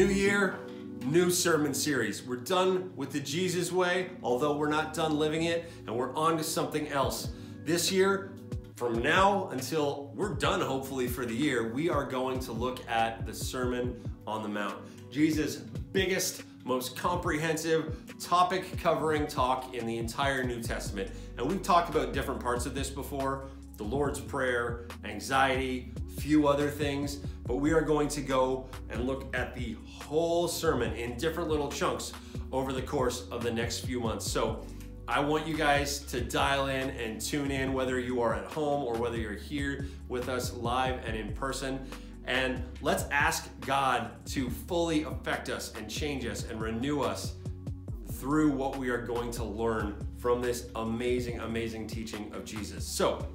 New year, new sermon series. We're done with the Jesus way, although we're not done living it, and we're on to something else. This year, from now until we're done, hopefully, for the year, we are going to look at the Sermon on the Mount. Jesus' biggest, most comprehensive, topic covering talk in the entire New Testament. And we've talked about different parts of this before the Lord's Prayer, anxiety, a few other things, but we are going to go and look at the whole sermon in different little chunks over the course of the next few months. So I want you guys to dial in and tune in, whether you are at home or whether you're here with us live and in person. And let's ask God to fully affect us and change us and renew us through what we are going to learn from this amazing, amazing teaching of Jesus. So,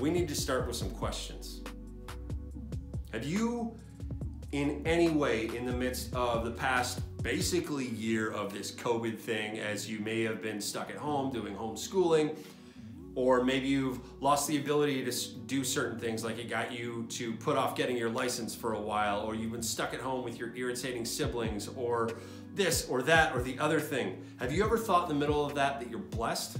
we need to start with some questions. Have you, in any way, in the midst of the past basically year of this COVID thing, as you may have been stuck at home doing homeschooling, or maybe you've lost the ability to do certain things, like it got you to put off getting your license for a while, or you've been stuck at home with your irritating siblings, or this or that or the other thing. Have you ever thought in the middle of that that you're blessed?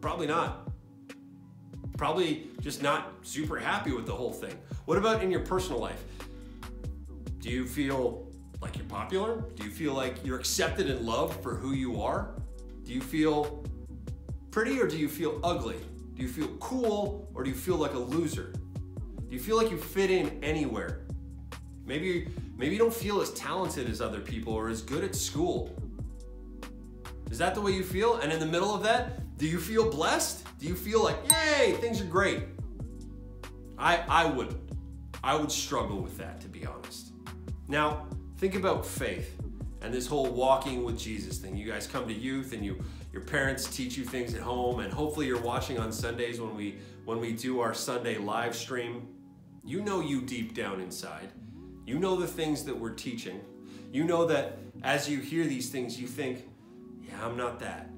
Probably not. Probably just not super happy with the whole thing. What about in your personal life? Do you feel like you're popular? Do you feel like you're accepted and loved for who you are? Do you feel pretty or do you feel ugly? Do you feel cool or do you feel like a loser? Do you feel like you fit in anywhere? Maybe, maybe you don't feel as talented as other people or as good at school. Is that the way you feel? And in the middle of that, do you feel blessed? Do you feel like, yay, things are great? I, I wouldn't. I would struggle with that, to be honest. Now, think about faith and this whole walking with Jesus thing. You guys come to youth and you your parents teach you things at home and hopefully you're watching on Sundays when we when we do our Sunday live stream. You know you deep down inside. You know the things that we're teaching. You know that as you hear these things you think, yeah, I'm not that.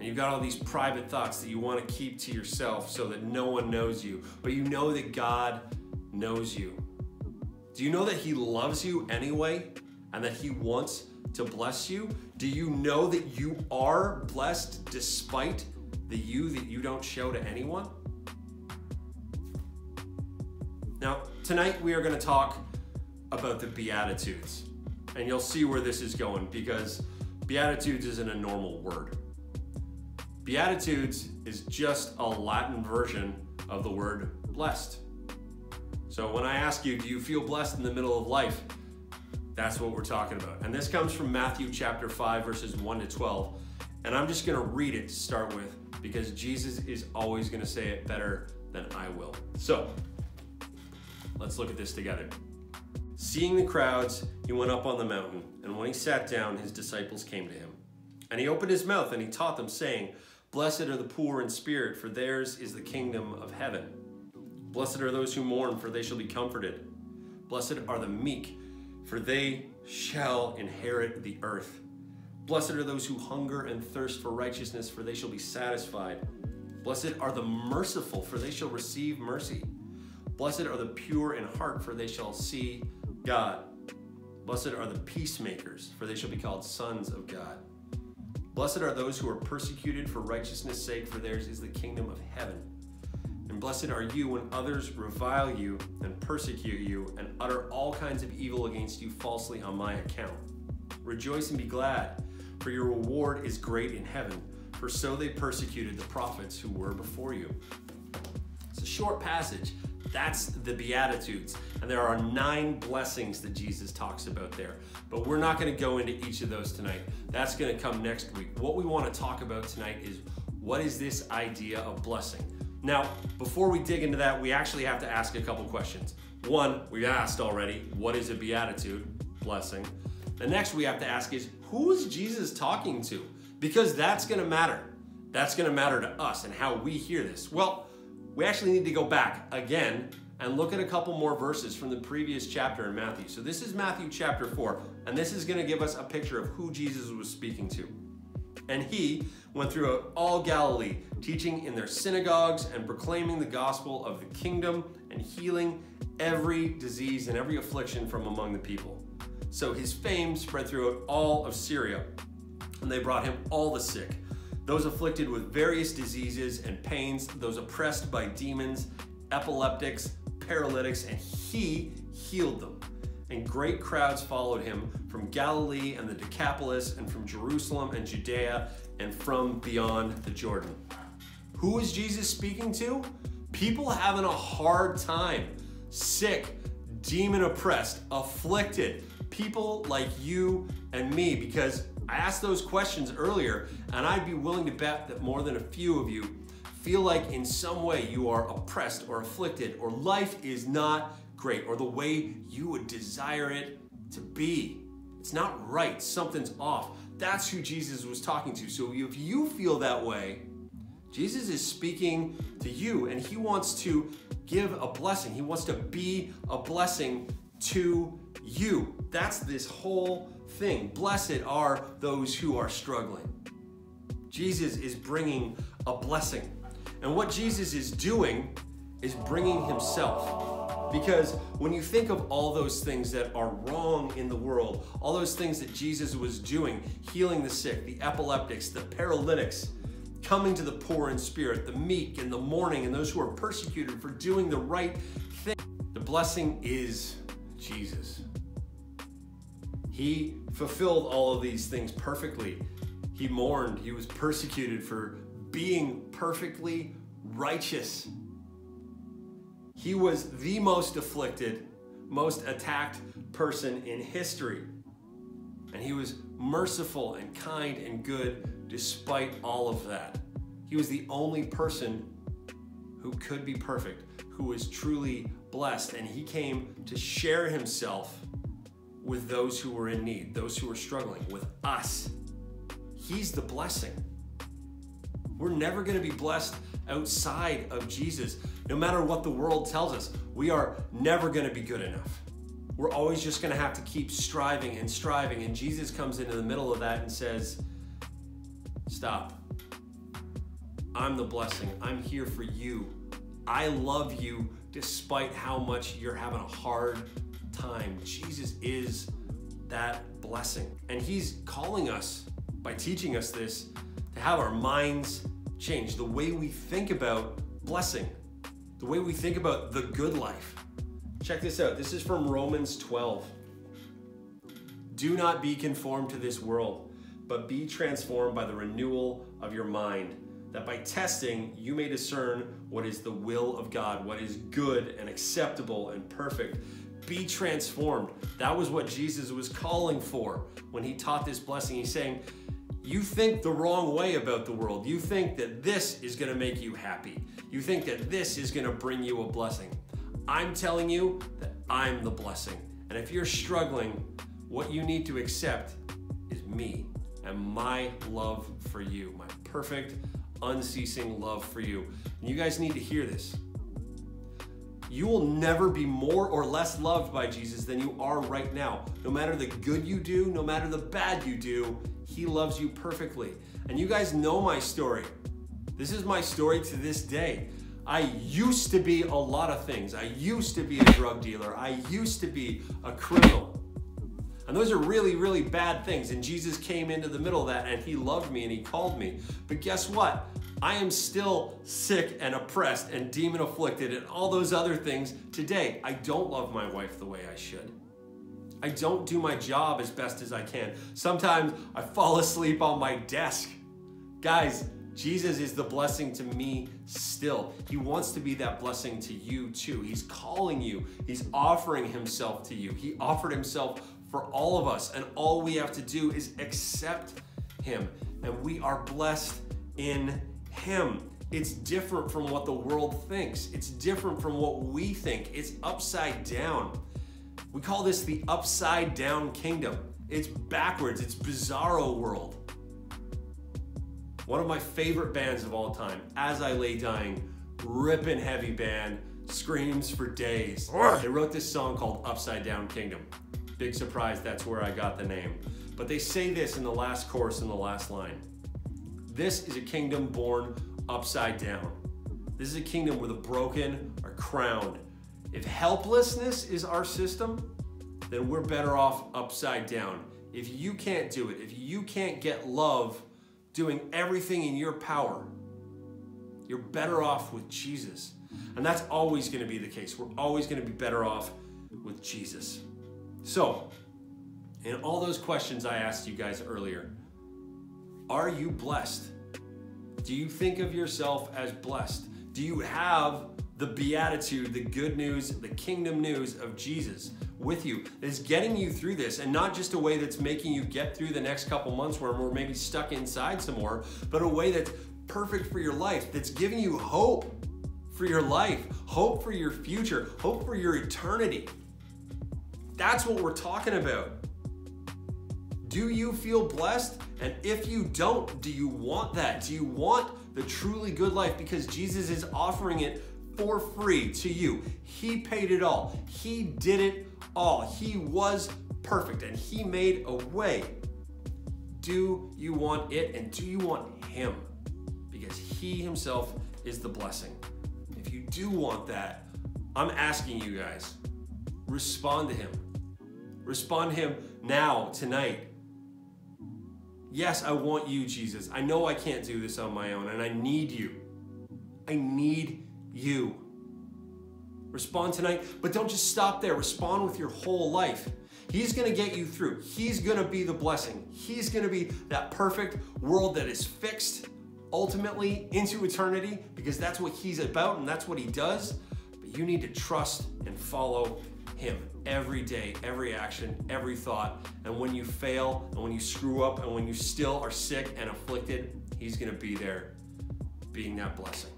And you've got all these private thoughts that you want to keep to yourself so that no one knows you. But you know that God knows you. Do you know that He loves you anyway and that He wants to bless you? Do you know that you are blessed despite the you that you don't show to anyone? Now, tonight we are going to talk about the Beatitudes. And you'll see where this is going because Beatitudes isn't a normal word. Beatitudes is just a Latin version of the word blessed. So when I ask you, do you feel blessed in the middle of life? That's what we're talking about. And this comes from Matthew chapter 5, verses 1 to 12. And I'm just going to read it to start with because Jesus is always going to say it better than I will. So let's look at this together. Seeing the crowds, he went up on the mountain, and when he sat down, his disciples came to him. And he opened his mouth and he taught them, saying, Blessed are the poor in spirit, for theirs is the kingdom of heaven. Blessed are those who mourn, for they shall be comforted. Blessed are the meek, for they shall inherit the earth. Blessed are those who hunger and thirst for righteousness, for they shall be satisfied. Blessed are the merciful, for they shall receive mercy. Blessed are the pure in heart, for they shall see God. Blessed are the peacemakers, for they shall be called sons of God. Blessed are those who are persecuted for righteousness' sake, for theirs is the kingdom of heaven. And blessed are you when others revile you and persecute you and utter all kinds of evil against you falsely on my account. Rejoice and be glad, for your reward is great in heaven, for so they persecuted the prophets who were before you. It's a short passage. That's the Beatitudes. And there are nine blessings that Jesus talks about there. But we're not going to go into each of those tonight. That's going to come next week. What we want to talk about tonight is what is this idea of blessing? Now, before we dig into that, we actually have to ask a couple questions. One, we asked already, what is a beatitude? Blessing. The next we have to ask is, who is Jesus talking to? Because that's going to matter. That's going to matter to us and how we hear this. Well, we actually need to go back again and look at a couple more verses from the previous chapter in Matthew. So this is Matthew chapter 4, and this is going to give us a picture of who Jesus was speaking to. And he went throughout all Galilee, teaching in their synagogues and proclaiming the gospel of the kingdom and healing every disease and every affliction from among the people. So his fame spread throughout all of Syria, and they brought him all the sick, those afflicted with various diseases and pains, those oppressed by demons, epileptics, paralytics, and he healed them. And great crowds followed him from Galilee and the Decapolis, and from Jerusalem and Judea, and from beyond the Jordan. Who is Jesus speaking to? People having a hard time, sick, demon oppressed, afflicted, people like you and me, because I asked those questions earlier, and I'd be willing to bet that more than a few of you feel like in some way you are oppressed or afflicted, or life is not great, or the way you would desire it to be. It's not right, something's off. That's who Jesus was talking to. So if you feel that way, Jesus is speaking to you and he wants to give a blessing. He wants to be a blessing to you. That's this whole thing. Blessed are those who are struggling. Jesus is bringing a blessing. And what Jesus is doing is bringing himself. Because when you think of all those things that are wrong in the world, all those things that Jesus was doing, healing the sick, the epileptics, the paralytics, coming to the poor in spirit, the meek and the mourning, and those who are persecuted for doing the right thing, the blessing is Jesus. He fulfilled all of these things perfectly. He mourned, he was persecuted for being perfectly righteous. He was the most afflicted, most attacked person in history. And he was merciful and kind and good despite all of that. He was the only person who could be perfect, who was truly blessed. And he came to share himself with those who were in need, those who were struggling, with us. He's the blessing. We're never to be blessed outside of Jesus. No matter what the world tells us, we are never to be good enough. We're always just to have to keep striving and striving. And Jesus comes into the middle of that and says, Stop. I'm the blessing. I'm here for you. I love you despite how much you're having a hard time. Jesus is that blessing. And He's calling us by teaching us this have our minds change, the way we think about blessing, the way we think about the good life. Check this out. This is from Romans 12. Do not be conformed to this world, but be transformed by the renewal of your mind, that by testing you may discern what is the will of God, what is good and acceptable and perfect. Be transformed. That was what Jesus was calling for when he taught this blessing. He's saying, you think the wrong way about the world. You think that this is going to make you happy. You think that this is going to bring you a blessing. I'm telling you that I'm the blessing. And if you're struggling, what you need to accept is me and my love for you, my perfect, unceasing love for you. And you guys need to hear this. You will never be more or less loved by Jesus than you are right now. No matter the good you do, no matter the bad you do, he loves you perfectly. And you guys know my story. This is my story to this day. I used to be a lot of things. I used to be a drug dealer. I used to be a criminal. And those are really, really bad things. And Jesus came into the middle of that and he loved me and he called me. But guess what? I am still sick and oppressed and demon afflicted and all those other things today. I don't love my wife the way I should. I don't do my job as best as I can. Sometimes I fall asleep on my desk. Guys, Jesus is the blessing to me still. He wants to be that blessing to you too. He's calling you, He's offering Himself to you. He offered Himself for all of us, and all we have to do is accept Him, and we are blessed in Him. It's different from what the world thinks, it's different from what we think, it's upside down. We call this the upside down kingdom. It's backwards, it's bizarro world. One of my favorite bands of all time, As I Lay Dying, ripping heavy band, screams for days. They wrote this song called Upside Down Kingdom. Big surprise, that's where I got the name. But they say this in the last chorus in the last line This is a kingdom born upside down. This is a kingdom where the broken are crowned. If helplessness is our system, then we're better off upside down. If you can't do it, if you can't get love doing everything in your power, you're better off with Jesus. And that's always going to be the case. We're always going to be better off with Jesus. So, in all those questions I asked you guys earlier, are you blessed? Do you think of yourself as blessed? Do you have the beatitude, the good news, the kingdom news of Jesus with you that's getting you through this and not just a way that's making you get through the next couple months where we're maybe stuck inside some more, but a way that's perfect for your life, that's giving you hope for your life, hope for your future, hope for your eternity. That's what we're talking about. Do you feel blessed? And if you don't, do you want that? Do you want the truly good life? Because Jesus is offering it for free to you. He paid it all. He did it all. He was perfect and He made a way. Do you want it and do you want Him? Because He Himself is the blessing. If you do want that, I'm asking you guys, respond to Him. Respond to Him now, tonight. Yes, I want you, Jesus. I know I can't do this on my own, and I need you. I need you. Respond tonight, but don't just stop there. Respond with your whole life. He's going to get you through. He's going to be the blessing. He's going to be that perfect world that is fixed ultimately into eternity because that's what He's about and that's what He does. But you need to trust and follow Him every day, every action, every thought. And when you fail and when you screw up and when you still are sick and afflicted, He's going to be there being that blessing.